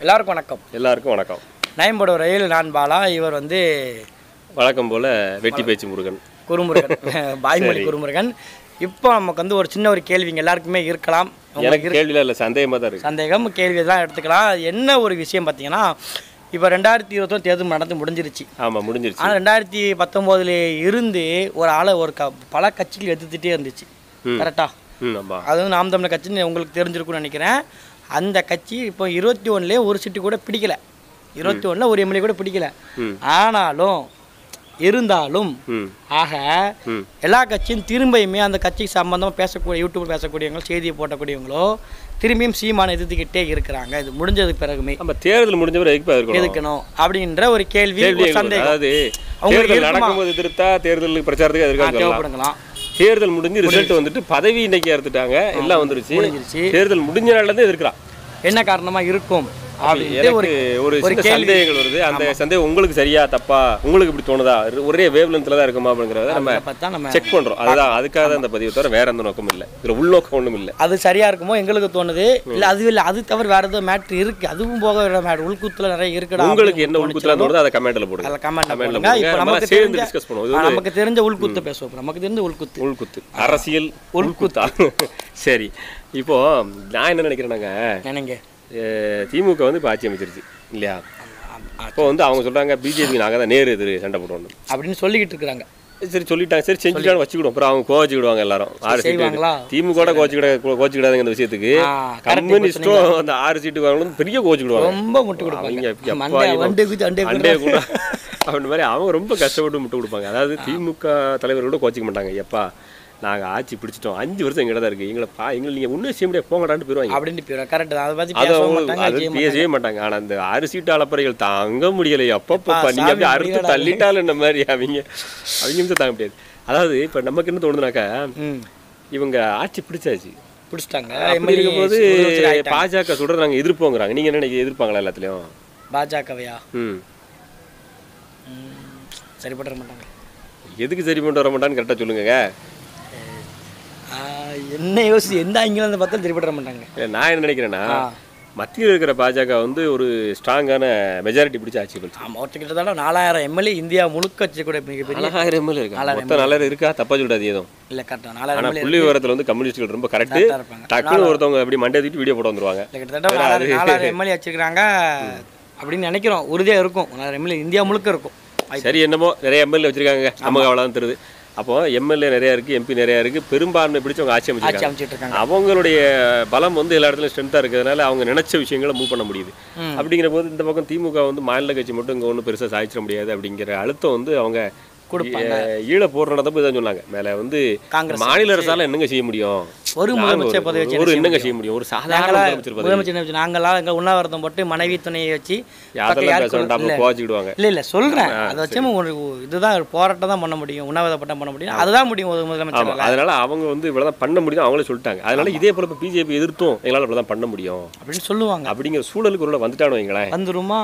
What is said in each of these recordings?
எல்லாருக்கும் வணக்கம். எல்லாருக்கும் வணக்கம். நயம்பட ரயில் நான் பாலா. இவர் வந்து வழக்கம் போல வெட்டி பேச்சு முருகன். குருமுருகன். பாய்மொழி குருமுருகன். இப்போ நமக்கு வந்து ஒரு சின்ன ஒரு கேள்விங்க எல்லாருக்குமே இருக்கலாம். எனக்கு கேள்வியில இல்லை சந்தேகமா தான் இருக்கு. சந்தேகம் கேள்வி எல்லாம் எடுத்துக்கலாம். அது என்ன ஒரு விஷயம் பார்த்தீங்கன்னா இப்போ ரெண்டாயிரத்தி இருபத்தொன்று தேர்தல் நடந்து முடிஞ்சிருச்சு. ஆமா முடிஞ்சிருச்சு. ஆனால் ரெண்டாயிரத்தி பத்தொம்போதுல இருந்து ஒரு ஆளை ஒரு க பல கட்சிகள் எதிர்த்துட்டே இருந்துச்சு. கரெக்டா ம் ஆமா. அதுவும் நாம் தமிழர் கட்சின்னு உங்களுக்கு தெரிஞ்சிருக்கும்னு நினைக்கிறேன். அந்த கட்சி இப்போ இருபத்தி ஒன்றுலேயே ஒரு சீட்டு கூட பிடிக்கல. இருபத்தி ஒன்றில் ஒரு எம்எல்ஏ கூட பிடிக்கல. ஆனாலும் இருந்தாலும் ஆக. எல்லா கட்சியும் திரும்பியுமே அந்த கட்சிக்கு சம்பந்தமாக பேசக்கூடிய யூடியூப் பேசக்கூடியவங்க செய்தியை போட்டக்கூடியவங்களோ திரும்பியும் சீமான எதிர்த்துக்கிட்டே இருக்கிறாங்க. இது முடிஞ்சதுக்கு பிறகுமே. நம்ம தேர்தல் எதுக்கு இருக்கணும் எதுக்கணும் அப்படின்ற ஒரு கேள்வி. சந்தேகம். அவங்களுக்கு? நடக்கும்போது எதிர்த்தா தேர்தல் பிரச்சாரத்துக்கு தேவைப்படுங்களாம் தேர்தல் முடிஞ்சு ரிசல்ட் வந்துட்டு பதவி இன்னைக்கு எடுத்துட்டாங்க எல்லாம் வந்துருச்சு. தேர்தல் முடிஞ்ச நாள்ல இருந்து எதிர்க்கிறான் என்ன காரணமா இருக்கும்? எனக்கு ஒரு ஒரு சந்தேகங்கள் வருது. அந்த சந்தேகம் உங்களுக்கு சரியா தப்பா? உங்களுக்கு இப்படி தோணுதா? ஒரே வேவ் லென்த்ல தான் இருக்குமா அப்படிங்கறத நம்ம அதை நம்ம செக் பண்றோம். அதுதான் அதுக்காக தான் இந்த பதிவு தவிர வேற எந்த நோக்கமும் இல்லை. இதுல உள்நோக்கம் ஒண்ணும் இல்லை. அது சரியா இருக்குமோ எங்களுக்கு தோணுது. இல்ல அது இல்ல அது தவிர வேற ஏதோ மேட்ரு இருக்கு. அதுவும் போக வேற மேட்ரு உள்குத்துல நிறைய இருக்குடா உங்களுக்கு என்ன உள்குத்துல தோணுதோ அதை கமெண்ட்ல போடுங்க. கமெண்ட் கமெண்ட்ல போடுங்க. இப்போ நமக்கு சேர்ந்து டிஸ்கஸ் பண்ணுவோம். நமக்கு தெரிஞ்ச உள்குத்து பேசுவோம். நமக்கு தெரிஞ்ச உள்குத்து. உள்குத்து. அரசியல் உள்குத்தா. சரி. இப்போ நான் என்ன நினைக்கிறேன்னாங்க என்னங்க? திமுக வந்து இப்போ ஆட்சி அமைச்சிருச்சு இல்லையா? இப்போ வந்து அவங்க சொல்றாங்க பிஜேபி நாங்க தான் நேரு எதிர் சண்டை போடுவோம் அப்படின்னு சொல்லிக்கிட்டு இருக்கிறாங்க சரி சொல்லிட்டாங்க. சரி செஞ்சுட்டாலும் வச்சுக்கிடுவோம். அப்புறம் அவங்க கோவச்சுக்கிடுவாங்க எல்லாரும். ஆறு சீட்டு? திமுக கோச்சிக்கிட கோச்சிக்கிடாதுங்க இந்த விஷயத்துக்கு. கம்யூனிஸ்டும் அந்த ஆறு சீட்டு வாங்கணும் பெரிய கோச்சிக்கிடுவாங்க ரொம்ப முட்டு கொடுப்பாங்க. அண்டே கூட அப்படி மாதிரி அவங்க ரொம்ப கஷ்டப்பட்டு முட்டு கொடுப்பாங்க. அதாவது திமுக தலைவர்களோட கோச்சிக்க மாட்டாங்க எப்பா நாங்க ஆட்சி பிடிச்சிட்டோம். அஞ்சு வருஷம் எங்கிட்ட தான் இருக்கு. எங்களை பா எங்களை நீங்க ஒன்றும் செய்ய முடியாது போங்கடான்னு போயிருவாங்க. அப்படின்னு போயிடும் கரெக்ட் அதை மாட்டாங்க. பேசவே மாட்டாங்க. ஆனா அந்த ஆறு சீட்டு அலப்பறைகள் தாங்க முடியலை அப்பப்போ அப்பா, நீங்க அப்படியே அறுத்து. தள்ளிட்டாலும் இந்த மாதிரி அவங்க? அவங்க தாங்க முடியாது. அதாவது இப்ப நமக்கு என்ன தோணுதுனாக்கா இவங்க ஆட்சி பிடிச்சாச்சு. பிடிச்சிட்டாங்க. இருக்கும்போது பாஜக சொல்றது நாங்க எதிர்ப்போங்கிறாங்க. நீங்க என்ன நினைக்கிறீங்க? எதிர்ப்பாங்களா எல்லாத்துலயும்? பாஜகவையா? ம். சரிப்பட மாட்டாங்க. எதுக்கு சரி பண்ணிட்டு வர மாட்டான்னு கரெக்டா சொல்லுங்க என்ன யோசி எந்த ஆங்கிலம் பார்த்தாலும் சரிப்பட மாட்டாங்க. இல்ல, நான் என்ன நினைக்கிறேன்னா. மத்தியில் இருக்கிற பாஜக வந்து ஒரு ஸ்ட்ராங்கான மெஜாரிட்டி பிடிச்ச ஆட்சி பண்ணுச்சு ஆமா ஒருத்தர் கிட்டத்தட்ட நாலாயிரம் எம்எல்ஏ இந்தியா முழுக்க வச்சுக்கூடிய மிகப்பெரிய நாலாயிரம் எம்எல்ஏ இருக்கா மொத்தம் நாலாயிரம் இருக்கா? தப்பா சொல்லிடாது எதுவும் இல்ல கரெக்டா நாலாயிரம் ஆனா புள்ளி விவரத்துல வந்து கம்யூனிஸ்ட்கள் ரொம்ப கரெக்ட் டக்குன்னு ஒருத்தவங்க அப்படி மண்டே தூக்கிட்டு வீடியோ போட்டு வந்துருவாங்க. கிட்டத்தட்ட நாலாயிரம் எம்எல்ஏ வச்சிருக்காங்க அப்படின்னு நினைக்கிறோம். உறுதியா இருக்கும். நாலாயிரம் எம்எல்ஏ இந்தியா முழுக்க இருக்கும். சரி என்னமோ நிறைய எம்எல்ஏ வச்சிருக்காங்க. நமக்கு அவ்வளோதான் தெரியுது. அப்போ எம்எல்ஏ நிறைய இருக்கு எம்பி நிறைய இருக்கு. பெரும்பான்மை பிடிச்சவங்க ஆட்சி ஆட்சி அமைச்சிருக்காங்க. அவங்களுடைய பலம் வந்து எல்லா இடத்துலையும் ஸ்ட்ரென்த்தாக இருக்கிறதுனால அவங்க நினைச்ச விஷயங்களை மூவ் பண்ண முடியுது. அப்படிங்கிற போது இந்த பக்கம் திமுக வந்து மாநில கட்சி மட்டும் இங்கே ஒன்றும் பெருசாக சாதிச்சிட முடியாது அப்படிங்கிற அழுத்தம் வந்து அவங்க கொடுப்பாங்க. ஈழ போடுறத போய் தான் சொன்னாங்க. மேலே வந்து காங்கிரஸ் மாநில அரசால என்னங்க செய்ய முடியும்? ஒரு முதலமைச்சர் பதவி வச்சு ஒரு என்ன என்னங்க செய்ய முடியும்? ஒரு சாதாரண முதலமைச்சர் நாங்களாம் எங்க உண்ணாவிரதம் போட்டு மனைவி துணையை வச்சு. கோச்சிக்கிடுவாங்க இல்ல. இல்ல சொல்றேன். அதை வச்சு ஒரு இதுதான் போராட்டம் தான் பண்ண முடியும். உண்ணாவிரத பட்டம் பண்ண முடியும். அதுதான் முடியும் ஒரு முதலமைச்சர் அதனால அவங்க வந்து இவ்வளவுதான் பண்ண முடியும் அவங்களே சொல்லிட்டாங்க. அதனால இதே போல இப்போ பிஜேபி எதிர்த்தும் எங்களால இவ்வளவுதான் பண்ண முடியும். அப்படின்னு சொல்லுவாங்க. அப்படிங்கிற சூழலுக்கு ஒரு வந்துட்டானோ வைங்களேன் வந்துருமா?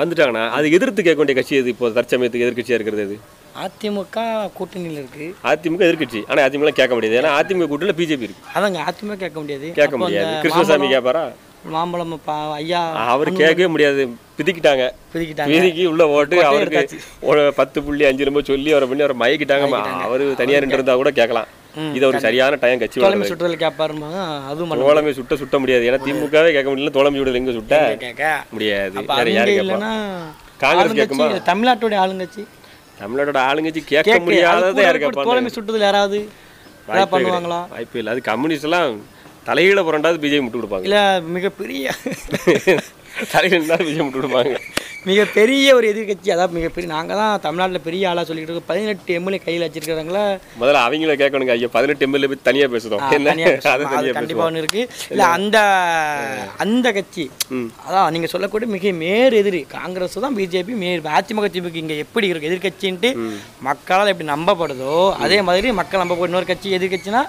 வந்துட்டாங்கன்னா அது எதிர்த்து கேட்க வேண்டிய கட்சி எது? இப்போ தற்சமயத்துக்கு எதிர்க்கட்சியா இருக்கிறது அதிமுக கூட்டணியில் இருக்கு. அதிமுக எதிர்க்கட்சி. ஆனா அதிமுக கேட்க முடியாது. ஏன்னா அதிமுக கூட்டணியில் பிஜேபி இருக்கு. அதாங்க அதிமுக கேட்க முடியாது. கேட்க முடியாது. கிருஷ்ணசாமி கேட்பாரா? மாம்பழம் ஐயா அவர் கேட்கவே முடியாது. பிதிக்கிட்டாங்க. பிரிக்கிட்டாங்க பிதிக்கி உள்ள ஓட்டு அவருக்கு ஒரு பத்து புள்ளி அஞ்சு ரொம்ப சொல்லி அவரை பண்ணி அவரை மயக்கிட்டாங்க. அவர் தனியா நின்று இருந்தா கூட கேட்கலாம். இது ஒரு சரியான டைம் கட்சி தோழமை சுற்றுதல் கேட்பாருமா? அதுவும் தோழமை சுட்ட சுட்ட முடியாது. ஏன்னா திமுகவே கேட்க முடியல தோழமை சுடல எங்க சுட்ட? முடியாது. வேற யாரு கேட்பா காங்கிரஸ் கேட்குமா? தமிழ்நாட்டுடைய ஆளுங்கட்சி தமிழ்நாட்டோட ஆளுங்கட்சி கேட்க முடியாததை கேட்பாங்க தோழமை யாராவது பண்ணுவாங்களா? வாய்ப்பு இல்லை. அது கம்யூனிஸ்ட் எல்லாம் தலைகீழ புரண்டாது பிஜேபி முட்டு கொடுப்பாங்க. இல்ல மிகப்பெரிய தலைகீழ பிஜேபி முட்டு கொடுப்பாங்க மிகப்பெரிய ஒரு எதிர்க்கட்சி அதாவது மிகப்பெரிய நாங்க தான் தமிழ்நாட்டுல பெரிய ஆளா சொல்லிட்டு இருக்கோம். பதினெட்டு எம்எல்ஏ கையில் வச்சிருக்கிறவங்கள முதல்ல அவங்கள கேட்கணுங்க ஐயா. பதினெட்டு எம்எல்ஏ பத்தி தனியா பேசுதோம். என்ன? தனியா பேசுவோம். அதை அது தனியா கண்டிப்பா பேசுவோம் ஒன்று இருக்கு. இல்ல அந்த அந்த கட்சி. அதான் நீங்க சொல்லக்கூடிய மிக மேர் எதிரி. காங்கிரஸ் தான் பிஜேபி மேர். அதிமுக திமுக இங்க எப்படி இருக்கு? எதிர்க்கட்சின்ட்டு மக்களால் எப்படி நம்பப்படுதோ அதே மாதிரி மக்கள் நம்ப இன்னொரு கட்சி எதிர்க்கட்சினா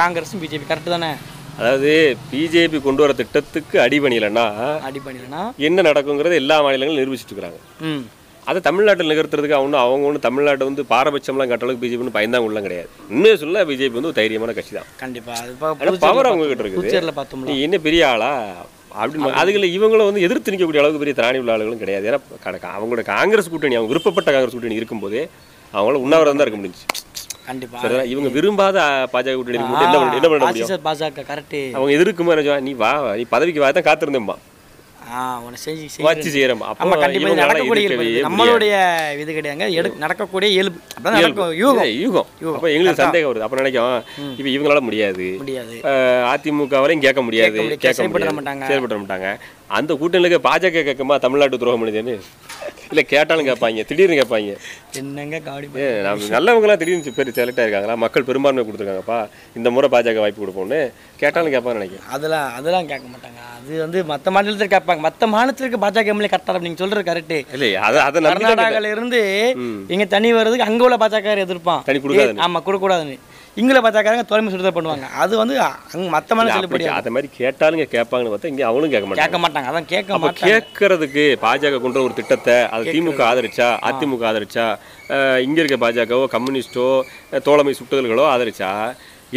காங்கிரஸும் பிஜேபி கரெக்ட் தானே? அதாவது பிஜேபி கொண்டு வர திட்டத்துக்கு அடிபணியலைன்னா அடி பண்ணிடனா என்ன நடக்குங்கிறத எல்லா மாநிலங்களும் நிரூபிச்சிட்டு இருக்காங்க. ம். அதை தமிழ்நாட்டில் நிகழ்த்துறதுக்கு அவங்க அவங்க ஒன்றும் தமிழ்நாட்டை வந்து பாரபட்சம்லாம் கட்ட அளவுக்கு பிஜேபின்னு பயந்தாங்க கிடையாது. உண்மையை சொல்ல பிஜேபி வந்து தைரியமான கட்சி தான் கண்டிப்பா. அது இப்போ ஆனால் பவர் அவங்க கிட்ட இருக்குது. நீ என்ன பெரிய ஆளா? அப்படின்னு அதுல இவங்களும் வந்து எதிர்த்து நிற்கக்கூடிய அளவுக்கு பெரிய திராணி உள்ள ஆளுகளும் கிடையாது. ஏன்னா அவங்களோட காங்கிரஸ் கூட்டணி அவங்க விருப்பப்பட்ட காங்கிரஸ் கூட்டணி இருக்கும்போதே அவங்கள உண்ணாவிரதம் தான் இருக்க முடிஞ்சுச்சு. கண்டிப்பா. சரிங்களா இவங்க விரும்பாத பாஜக கூட்டணி என்ன பண்ண என்ன பண்ண முடியும்? பாஜக கரெக்ட் அவங்க எதிர்க்கும் நீ வா நீ பதவிக்கு வா தான் காத்திருந்தேம்மா வச்சு செய்யறோம் அப்போ ஆமா கண்டிப்பா இது இவங்களால நடக்கக்கூடிய எதிர்க்கவே இயல்பு. முடியாது. நம்மளுடைய இது கிடையாங்க எடு நடக்கக்கூடிய இயல்பு. அப்பதான் நடக்கும். யூகம். இல்லை, யூகம். யூகம். அப்போ எங்களுக்கு சந்தேகம் வருது. அப்போ நினைக்கும் இப்போ இவங்களால முடியாது. முடியாது. அஹ், அதிமுக வரையும் கேட்க முடியாது. கேட்க மாட்டாங்க. செயல்பட மாட்டாங்க. அந்த கூட்டணியில் பாஜக கேட்குமா? தமிழ்நாட்டு துரோகம் பண்ணுதுன்னு இல்லை கேட்டாலும் கேட்பாங்க. திடீர்னு கேட்பாங்க. என்னங்க காவடி ஏ நம்ம நல்லவங்களாம் திடீர்னு பேர் செலக்ட் ஆயிருக்காங்களா? மக்கள் பெரும்பான்மை கொடுத்துருக்காங்கப்பா. இந்த முறை பாஜக வாய்ப்பு கொடுப்போம்னு கேட்டாலும் கேட்பான்னு நினைக்கிறேன். அதெல்லாம் அதெல்லாம் கேட்க மாட்டாங்க. அது வந்து மற்ற மாநிலத்தில் கேட்பாங்க. மற்ற மாநிலத்திற்கு பாஜக எம்எல்ஏ கரெக்டாக நீங்க சொல்றது கரெக்டு இல்லை அதை அதை இருந்து இங்க தனி வர்றதுக்கு அங்க உள்ள பாஜக எதிர்ப்பான். தனி கொடுக்காதுன்னு. ஏய், ஆமா கொடுக்கூடாதுன்னு இங்குள்ள பாஜக தொலைமை சுடுதல் பண்ணுவாங்க. அது வந்து அங்க மற்ற அப்படி செல்லுபடி அதை மாதிரி கேட்டாலுங்க கேட்பாங்கன்னு பார்த்தா இங்கே அவங்களும் கேட்க மாட்டாங்க. கேட்க மாட்டாங்க. அதான் கேட்க மாட்டாங்க. கேட்கறதுக்கு பாஜக கொண்ட ஒரு திட்டத்தை அது திமுக ஆதரிச்சா அதிமுக ஆதரிச்சா இங்க இருக்க பாஜகவோ கம்யூனிஸ்டோ தோழமை சுட்டுதல்களோ ஆதரிச்சா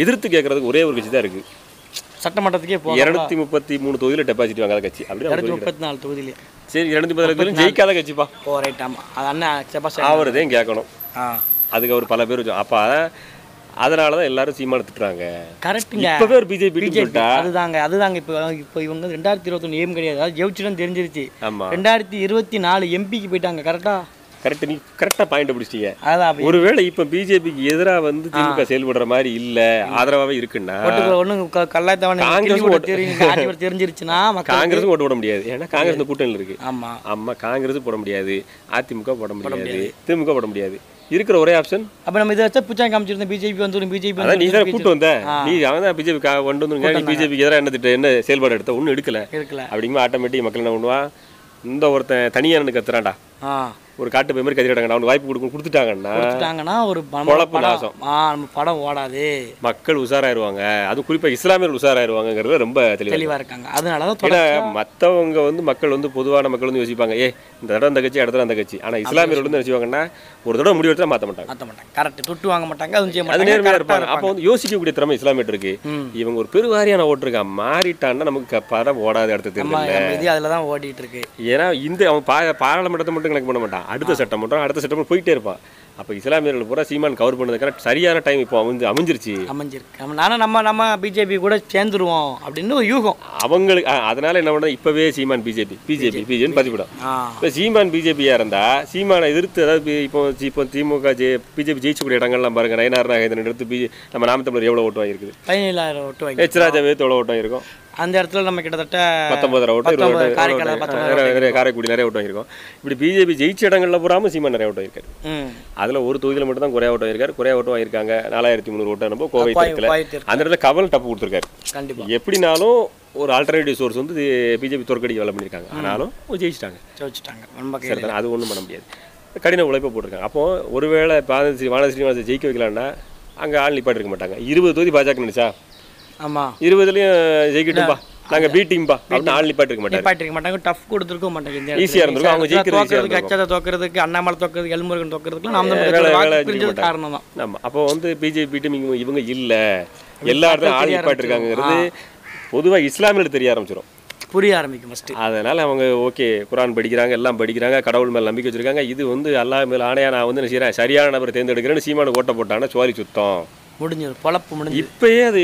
எதிர்த்து கேட்கறதுக்கு ஒரே ஒரு கட்சி தான் இருக்கு. சட்டமன்றத்துக்கே இருநூத்தி முப்பத்தி மூணு தொகுதியில் டெபாசிட் வாங்காத கட்சி. அப்படி. முப்பத்தி நாலு தொகுதியிலே. சரி இருநூத்தி பதினாலு தொகுதியிலும் ஜெயிக்காத கட்சிப்பா ஓ ரைட் ஆமா அது அண்ணன் அவர்தான் கேட்கணும். அதுக்கு அவர் பல பேர் வச்சோம் அப்ப அதனால தான் எல்லாரும் சீமான திட்டுறாங்க கரெக்டுங்க இப்பவே ஒரு பிஜேபி பிஜேபி அதுதாங்க அதுதாங்க. இப்போ இப்போ இவங்க ரெண்டாயிரத்தி இருபத்தொன்று ஏம் கிடையாது. அதாவது ஜெயிச்சிடும் தெரிஞ்சிருச்சு. ஆமா. ரெண்டாயிரத்தி இருபத்தி நாலு எம்பிக்கு போயிட்டாங்க கரெக்டா கரெக்ட் நீ கரெக்டா பாயிண்ட் பிடிச்சிட்டீங்க. அதான் ஒருவேளை இப்ப பிஜேபிக்கு எதிரா வந்து திமுக செயல்படுற மாதிரி இல்ல ஆதரவாவே இருக்குன்னா? ஒன்றும் கல்லாய்த்தவன் காங்கிரஸ் தெரிஞ்சிருச்சுன்னா மக்கள் காங்கிரஸ் ஓட்டு போட முடியாது. ஏன்னா காங்கிரஸ் கூட்டணியில் இருக்கு. ஆமா. ஆமா காங்கிரஸ் போட முடியாது. அதிமுக போட முடியாது. திமுக போட முடியாது. இருக்கிற ஒரே ஆப்ஷன் அப்ப நம்ம இதை வச்சா புச்சாங்க காமிச்சிருந்தோம் பிஜேபி வந்துடும் பிஜேபி அதான் நீ தான் வந்து கூட்டு வந்த? நீ அவன் தான் பிஜேபி கொண்டு வந்துருங்க நீ பிஜேபிக்கு எதிராக என்ன என்ன செயல்பாடு எடுத்த? ஒன்றும் எடுக்கல. இருக்கல அப்படிங்கும்போது ஆட்டோமேட்டிக் மக்கள் என்ன பண்ணுவா? இந்த ஒருத்தன் தனியா நின்று கத்துறான்டா. ஒரு காட்டு போய் மாதிரி கத்திட்டாங்க அவனுக்கு வாய்ப்பு கொடுக்க கொடுத்துட்டாங்கன்னா கொடுத்துட்டாங்கன்னா ஒரு நாசம். ஆ நம்ம படம் ஓடாது. மக்கள் உஷாராயிருவாங்க. அதுவும் குறிப்பா இஸ்லாமியர்கள் உஷாராயிருவாங்கிறது ரொம்ப தெளிவா தெளிவா இருக்காங்க. அதனால தான் ஏன்னா மத்தவங்க வந்து மக்கள் வந்து பொதுவான மக்கள் வந்து யோசிப்பாங்க ஏ இந்த தடவை அந்த கட்சி தடவை அந்த கட்சி. ஆனா இஸ்லாமியர்கள் வந்து என்ன செய்வாங்கன்னா ஒரு தடவை முடிவெடுத்தா மாத்த மாட்டாங்க. மாற்ற மாட்டாங்க. கரெக்ட் தொட்டு வாங்க மாட்டாங்க அதுவும் செய்ய அது மாட்டாங்க. நேர்மையா கரெக்டாக இருப்பாங்க. அப்போ வந்து யோசிக்கக்கூடிய திறமை இஸ்லாமியர் இருக்கு. இவங்க ஒரு பெருவாரியான ஓட்டு இருக்கா மாறிட்டான்னா நமக்கு படம் ஓடாது நம்ம இது அதில் தான் ஓடிட்டு இருக்கு. ஏன்னா இந்த அவன் பா பாராளுமன்றத்தை மட்டும் கணக்கு பண்ண மாட்டான். அடுத்த சட்டமன்றம் அடுத்த சட்டமன்றம் போயிட்டே இருப்பான். அப்போ இஸ்லாமியர்கள் பூரா சீமான் கவர் பண்ணதுக்கான சரியான டைம் இப்போ அமைஞ்சு அமைஞ்சிருச்சு. அமைஞ்சிருக்கு. நம்ம நானும் நம்ம நம்ம பிஜேபி கூட சேர்ந்துருவோம் அப்படின்னு ஒரு யூகம். அவங்களுக்கு அதனால என்ன பண்ண இப்பவே சீமான் பிஜேபி பிஜேபி பிஜேபி பதிவிடும். இப்போ சீமான் பிஜேபியா இருந்தா சீமானை எதிர்த்து அதாவது இப்போ இப்போ திமுக ஜெ பிஜேபி ஜெயிச்சக்கூடிய இடங்கள்லாம் பாருங்க. நயனார் நாகேந்திரன் எடுத்து பிஜே நம்ம நாம் தமிழர் எவ்வளோ ஓட்டு வாங்கியிருக்குது? பதினேழாயிரம் ஓட்டு வாங்கி எச். ராஜா வேத்து எவ்வளோ ஓட்டு வாங்கியிருக்கோம்? அந்த இடத்துல நம்ம கிட்டத்தட்ட பத்தொன்பது ஓட்டு காரைக்குடி நிறைய ஓட்டு வாங்கியிருக்கோம். இப்படி பிஜேபி ஜெயிச்ச இடங்கள்ல பூராம சீமான் நிறைய ஓட்டு வாங்கியிருக்காரு. அதுல ஒரு தொகுதியில் மட்டும் தான் குறைய ஓட்டு வாங்கியிருக்காரு. குறைய ஓட்டு வாங்கியிருக்காங்க. நாலாயிரத்தி முந்நூறு ஓட்டு நம்ம கோவை தெற்குல. அந்த இடத்துல கவல் டப்பு கொடுத்துருக்காரு. எப்படினாலும் ஒரு ஆல்டர்னேட்டிவ் சோர்ஸ் வந்து பிஜேபி தோற்கடிக்க வேலை பண்ணியிருக்காங்க. ஆனாலும் ஜெயிச்சிட்டாங்க. ஜெயிச்சிட்டாங்க. அது ஒன்றும் பண்ண முடியாது. கடின உழைப்பை போட்டிருக்காங்க. அப்போ ஒருவேளை பாரதி வானதி ஸ்ரீனிவாசன் ஜெயிக்க வைக்கலாம்னா அங்கே ஆள் நிப்பாட்டி இருக்க மாட்டாங்க. இருபது தொகுதி பாஜக நினைச்சா ஆமா. இருபதுலையும் ஜெயிக்கட்டும்பா. நாங்கள் பி டீம்பா அப்படின்னு ஆள் நிப்பாட்டி இருக்க மாட்டாங்க நிப்பாட்டிருக்க மாட்டாங்க. டஃப் கொடுத்துருக்க மாட்டாங்க ஆ இருந்திருக்கும். அவங்க ஜெயிக்கிறது. அச்சதை தோக்கிறதுக்கு அண்ணாமலை தோக்கிறதுக்கு எல்முருகன் தோக்கிறதுக்கு நாம் வேலை- தான் வேலை பிரிஞ்சது செஞ்சுக்க காரணம் தான். ஆமா. அப்போ வந்து பிஜேபி டீம் இவங்க இல்ல. எல்லா இடத்துலையும் ஆள் நிப்பாட்டி இருக்காங்கிறது பொதுவா இஸ்லாமியர்கள் தெரிய ஆரம்பிச்சிடும் புரிய ஆரம்பிக்கும் ஃபர்ஸ்ட் அதனால அவங்க ஓகே குரான் படிக்கிறாங்க எல்லாம் படிக்கிறாங்க கடவுள் மேல நம்பிக்கை வச்சிருக்காங்க. இது வந்து அல்லாஹ் மேல ஆணையா நான் வந்து என்ன செய்றேன்? சரியான நபரை தேர்ந்தெடுக்கிறேன்னு சீமானு ஓட்ட போட்டாங்கன்னா சுவாரி சுத்தம். முடிஞ்சது பொழப்பு முடிஞ்சது இப்பயே அது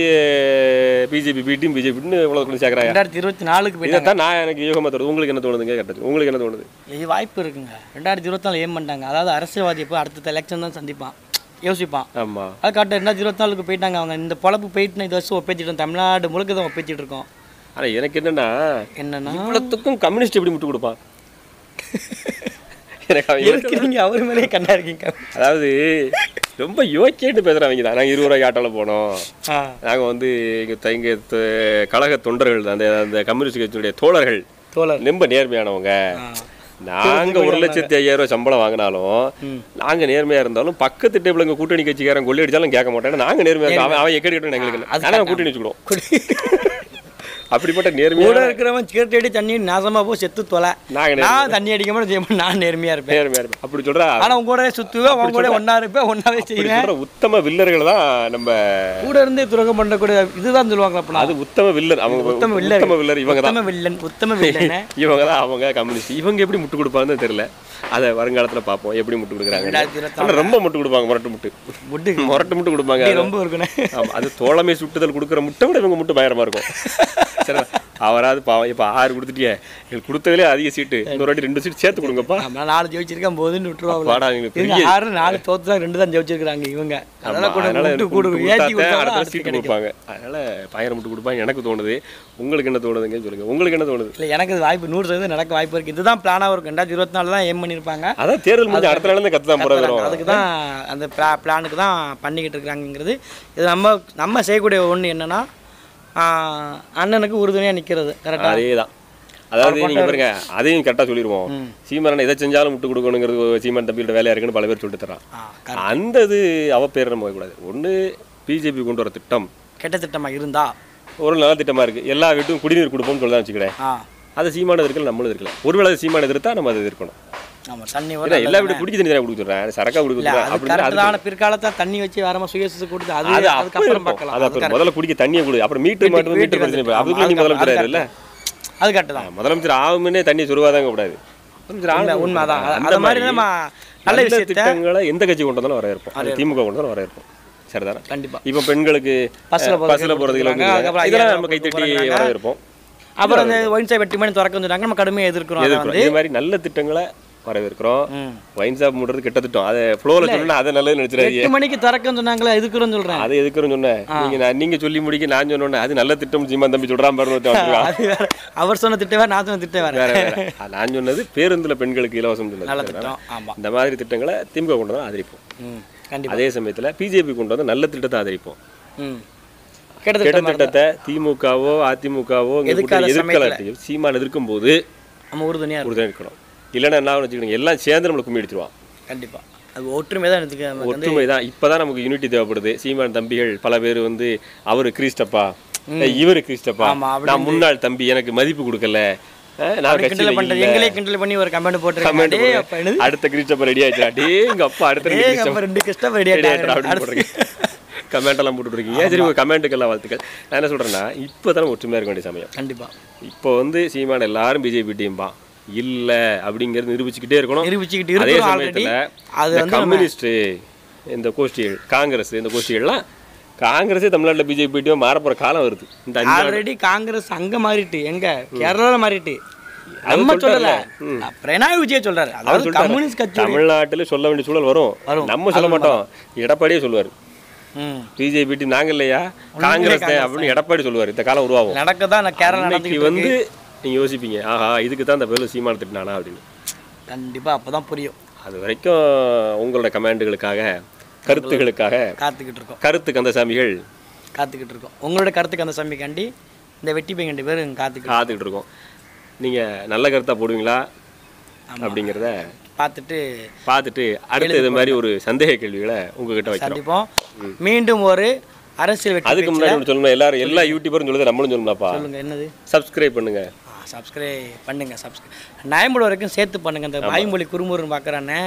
பிஜேபி பி டீம் பிஜேபின்னு இவ்வளவு கொண்டு சேர்க்குறாங்க ரெண்டாயிரத்தி இருபத்தி நாலுக்கு போயிட்டாங்க. இதைத்தான் நான் எனக்கு யோகமா தருது உங்களுக்கு என்ன தோணுதுங்க கேட்டது உங்களுக்கு என்ன தோணுது? இது வாய்ப்பு இருக்குங்க. ரெண்டாயிரத்தி இருபத்தி நாலு ஏம் பண்ணிட்டாங்க? அதாவது அரசியல்வாதி போய் அடுத்த எலெக்ஷன் தான் சந்திப்பான். யோசிப்பான். ஆமா. அது கரெக்டாக ரெண்டாயிரத்தி இருபத்தி நாலுக்கு போயிட்டாங்க அவங்க. இந்த பொழப்பு போயிட்டு இது வருஷம் ஒப்பேச்சிட்டு இருக்கோம் தமிழ்நாடு முழுக்க தான் ஒப்பேச்சிட்டு இருக்கோம். ஆனா எனக்கு என்னன்னா என்னன்னா? இவ்வளத்துக்கும் கம்யூனிஸ்ட் எப்படி முட்டு கொடுப்பான்? எனக்கு அவர் மேலேயே கண்ணா இருக்கீங்க? அதாவது ரொம்ப யோக்கியட்டு பேசுறவங்க தான் நாங்கள் இருபது ரூபாய் ஆட்டோவில் போனோம் நாங்கள் வந்து இங்கே இங்கே கழக தொண்டர்கள் அந்த அந்த கம்யூனிஸ்ட் கட்சியினுடைய தோழர்கள். தோழர். ரொம்ப நேர்மையானவங்க. நாங்க ஒரு லட்சத்தி ஐயாயிரம் ரூபாய் சம்பளம் வாங்கினாலும் நாங்க நேர்மையா இருந்தாலும் பக்கத்து டேபிள் எங்க கூட்டணி கட்சிக்காரன் கொள்ளை அடிச்சாலும் கேட்க மாட்டேன் நாங்க நேர்மையா அவன் அவன் எக்கடி கட்டணும் எங்களுக்கு அவன் கூட்டணி வச்சுக்கிடுவோம். அப்படிப்பட்ட கூட நேர்மையான இருக்கிறவன் சிகரெட் அடி தண்ணி நாசமா போ செத்து தொலை. நான் தண்ணி அடிக்க மாட்டேன். நான் நேர்மையா இருப்பேன். நேர்மையா இருப்பேன். அப்படி சொல்றா ஆனா உங்க கூட சுத்துவேன் உங்க கூட ஒன்னா இருப்பேன் ஒன்னாவே செய்வேன். உத்தம வில்லர்கள் தான் நம்ம கூட இருந்தே துரோகம் பண்ணக்கூடிய இதுதான் சொல்லுவாங்க அப்ப அது உத்தம வில்லர் அவங்க உத்தம வில்லர். உத்தம வில்லர் இவங்க தான். உத்தம வில்லன் உத்தம வில்லன். இவங்க தான் அவங்க கம்யூனிஸ்ட் இவங்க எப்படி முட்டு கொடுப்பாங்கன்னு தெரியல. அதை வருங்காலத்துல பார்ப்போம். எப்படி முட்டு கொடுக்குறாங்க ரொம்ப முட்டு கொடுப்பாங்க முரட்டு முட்டு. முட்டு. முரட்டு முட்டு கொடுப்பாங்க. ரொம்ப இருக்கணும். அது தோழமை சுட்டுதல் கொடுக்குற முட்டை விட இவங்க முட்டை பயங்கரமா இருக்கும். சரி அவராது பாவம் இப்போ ஆறு கொடுத்துட்டியே. எங்களுக்கு கொடுத்ததுலே அதிக சீட்டு. இன்னொரு வாட்டி ரெண்டு சீட் சேர்த்து கொடுங்கப்பா. ஆமா, நாலு ஜெயிச்சிருக்கேன் போதுன்னு விட்டுருவாங்க வாடா எங்களுக்கு பெரிய ஆறு நாலு தோத்து தான் ரெண்டு தான் ஜெயிச்சிருக்காங்க இவங்க. அதனால கூட கூடு அடுத்த சீட்டு கொடுப்பாங்க. அதனால பயங்கர முட்டு கொடுப்பாங்க. எனக்கு தோணுது. உங்களுக்கு என்ன தோணுதுங்க சொல்லுங்க. உங்களுக்கு என்ன தோணுது? இல்லை எனக்கு வாய்ப்பு நூறு சதவீதம் நடக்க வாய்ப்பு இருக்கு. இதுதான் பிளானாக இருக்கும் ரெண்டாயிரத்தி இருபத்தி நாலு தான் ஏம் பண்ணியிருப்பாங்க அதான் தேர்தல் முடிஞ்ச அடுத்த நாள் கத்து தான் வரும். அதுக்கு தான் அந்த பிளா பிளானுக்கு தான் பண்ணிக்கிட்டு இருக்காங்கங்கிறது. இது நம்ம நம்ம செய்யக்கூடிய ஒன்று என்னன்னா அண்ணனுக்கு உறுதுணையாக நிற்கிறது கரெக்டாக அதே தான் அதாவது நீங்க பாருங்க அதையும் கரெக்டா சொல்லிடுவோம் சீமான் எதை செஞ்சாலும் முட்டு கொடுக்கணுங்கிறது சீமான் தம்பியோட வேலையா இருக்குன்னு பல பேர் சொல்லிட்டு தரான் அந்த இது அவ பேர் நம்ம கூடாது. ஒண்ணு பிஜேபி கொண்டு வர திட்டம். கெட்ட திட்டமாக இருந்தா? ஒரு நல்ல திட்டமா இருக்கு. எல்லா வீட்டும் குடிநீர் கொடுப்போம்னு சொல்லி வச்சுக்கிறேன் ஆ. அதை சீமான எதிர்க்கல நம்மளும் இருக்கல ஒருவேளை சீமான எதிர்த்தா நம்ம அதை எதிர்க்கணும். ஆமாம் தண்ணி வர எல்லா வீட்டும் குடிக்க தண்ணி கொடுக்க சொல்றேன்? சரக்கா கொடுக்க அப்படின்னா பிற்காலத்தை தண்ணி வச்சு வரமா சுயசு கொடுத்து அது அதுக்கப்புறம் இருக்கும். பார்க்கலாம். அது அப்ப முதல்ல குடிக்க தண்ணியை கொடு. அப்புறம் மீட்டர் பிரச்சனை நீ முதலமைச்சர் இல்ல? அது கரெக்டு தான். முதலமைச்சர் ஆகும்னே தண்ணி சொருவாதாங்க கூடாது. உண்மைதான் அந்த மாதிரி நம்ம நல்ல திட்டங்களை எந்த கட்சி கொண்டு வந்தாலும் வரவேற்போம் திமுக கொண்டு வந்தாலும் வரவேற்போம் சரிதானே? கண்டிப்பா. இப்போ பெண்களுக்கு. வந்து அதுக்கப்புறம் இதெல்லாம் நம்ம கைத்தட்டி. வரவேற்போம் அப்புறம் அந்த ஒயின் ஷாப் எட்டு மணி திறக்க வந்துட்டாங்க நம்ம கடுமையாக எதிர்க்கிறோம். இது மாதிரி நல்ல திட்டங்களை வரவேற்கிறோம். வைன் ஷாப் மூடுறது கெட்ட திட்டம் அதை ஃப்ளோவில் சொன்னா அதை நல்லது நினைச்சிடாதீங்க. எட்டு மணிக்கு திறக்க சொன்னாங்களே எதுக்குறோன்னு சொல்றேன். அதை எதுக்குறேன்னு சொன்னேன். நீங்க நான் நீங்க சொல்லி முடிக்க நான் சொன்னோன்னே அது நல்ல திட்டம் சீமா தம்பி. அது வேற அவர் சொன்ன திட்டம் வேற நான் சொன்ன திட்டம் வேற. வேற நான் சொன்னது பேருந்துல பெண்களுக்கு இலவசம் நல்ல சொன்னது திட்டம் ஆமா. இந்த மாதிரி திட்டங்களை திமுக கொண்டு வந்து ஆதரிப்போம். அதே சமயத்துல பிஜேபி கொண்டு வந்து நல்ல திட்டத்தை ஆதரிப்போம். ம். கெட்ட கெட்ட திட்டம் திட்டத்தை திமுகவோ அதிமுகவோ எதிர்கலாட்டையும் சீமான் எதிர்க்கும் போது நம்ம உறுதுணையா இருக்கும் உறுதியாக இருக்கணும். இல்லைன்னா என்ன வச்சுக்கணும் எல்லாம் சேர்ந்து நம்மளை கும்மி அடிச்சிருவான். கண்டிப்பா. அது ஒற்றுமை தான் வந்து ஒற்றுமை தான். இப்பதான் நமக்கு யூனிட்டி தேவைப்படுது. சீமான் தம்பிகள் பல பேர் வந்து அவரு கிறிஸ்டப்பா. இவரு கிறிஸ்டப்பா. நான் முன்னாள் தம்பி எனக்கு மதிப்பு கொடுக்கல. போட்டுருக்காங்க அடுத்த கிறிஸ்டப்பா ரெடி ஆயிடுச்சு? டே எங்க அப்பா அடுத்த ரெண்டு ரெடி போட்டுருக்கீங்க. கமெண்ட் எல்லாம் போட்டுட்டு இருக்கீங்க சரி உங்க கமெண்ட்டுக்கெல்லாம் வாழ்த்துக்கள். நான் என்ன சொல்றேன்னா இப்பதான் ஒற்றுமையா இருக்க வேண்டிய சமயம். கண்டிப்பா. இப்போ வந்து சீமான் எல்லாரும் பிஜேபி டீம்பா இல்ல அப்படிங்கறது நிரூபிச்சுக்கிட்டே இருக்கணும். நிரூபிச்சுக்கிட்டு அதே சமயத்துல அது கம்யூனிஸ்ட் இந்த கோஷ்டிகள் காங்கிரஸ் இந்த கோஷ்டிகள்லாம் காங்கிரஸே தமிழ்நாட்டில் பிஜேபி டீம் மாறப்போற காலம் வருது. இந்த ஆல்ரெடி காங்கிரஸ் அங்க மாறிட்டு எங்க? கேரளால மாறிட்டு. நம்ம சொல்லல. பிரணாய் விஜய் சொல்றாரு. அதாவது கம்யூனிஸ்ட் கட்சி தமிழ்நாட்டில் சொல்ல வேண்டிய சூழல் வரும். நம்ம சொல்ல மாட்டோம். எடப்பாடியே சொல்லுவார். பிஜேபி நாங்க இல்லையா? காங்கிரஸ் அப்படின்னு எடப்பாடி சொல்லுவார். இந்த காலம் உருவாகும். நடக்கதான் கேரளா வந்து நீங்க யோசிப்பீங்க ஆஹா இதுக்கு தான் இந்த பேர்ல சீமான திட்டினானா? அப்படின்னு. கண்டிப்பா அப்பதான் புரியும். அது வரைக்கும் உங்களோட கமெண்டுகளுக்காக கருத்துகளுக்காக காத்துக்கிட்டு இருக்கோம். கருத்து கந்தசாமிகள். காத்துக்கிட்டு இருக்கோம். உங்களோட கருத்துக்கு அந்த சம்பிக்காண்டி இந்த வெட்டி பையன் பேரும் காத்துக்கிட்டு காத்துக்கிட்டு இருக்கோம். நீங்க நல்ல கருத்தா போடுவீங்களா? அப்படிங்கிறத பார்த்துட்டு பார்த்துட்டு அடுத்து இது மாதிரி ஒரு சந்தேக கேள்விகளை உங்ககிட்ட வைக்கிறோம். மீண்டும் ஒரு அரசியல் அதுக்கு முன்னாடி சொல்லணும் எல்லாரும் எல்லா யூடியூபரும் சொல்லுது நம்மளும் சொல்லணும்ப்பா சொல்லுங்க என்னது? சப்ஸ்கிரைப் பண்ணுங்க. சப்ஸ்கிரைப் பண்ணுங்க சப்ஸ்கிரைப் நயம்படு வரைக்கும் சேர்த்து பண்ணுங்க இந்த வாய்மொழி குறுமுறுன்னு பார்க்குறானே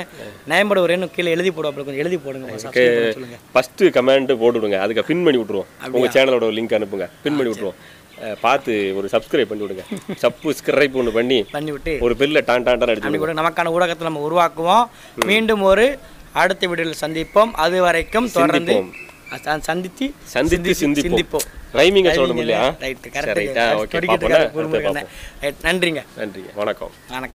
நயம்படு வரையும் கீழே எழுதி போடுவாப்புல கொஞ்சம் எழுதி போடுங்க ஃபர்ஸ்ட் கமெண்ட் போட்டு விடுங்க அதுக்கு பின் பண்ணி விட்டுருவோம். உங்க சேனலோட லிங்க் அனுப்புங்க பின் பண்ணி விட்டுருவோம். அஹ், பார்த்து ஒரு சப்ஸ்கிரைப் பண்ணி விடுங்க. சப்ஸ்கிரைப் ஒன்று பண்ணி பண்ணி விட்டு ஒரு பெல்ல டான் டான் டான் அடிச்சு அப்படி நமக்கான ஊடகத்தை நம்ம உருவாக்குவோம். மீண்டும் ஒரு அடுத்த வீடியோவில் சந்திப்போம். அது வரைக்கும் தொடர்ந்து சந்தித்து சந்தித்து சிந்திப்போம். சிந்திப்போம். சந்திப்போம். சொல்லணும் இல்லையா ரைட் சரி, ரைட்டா ஓகே கரெக்ட் பார்ப்போம். நன்றிங்க. நன்றிங்க. வணக்கம். வணக்கம்.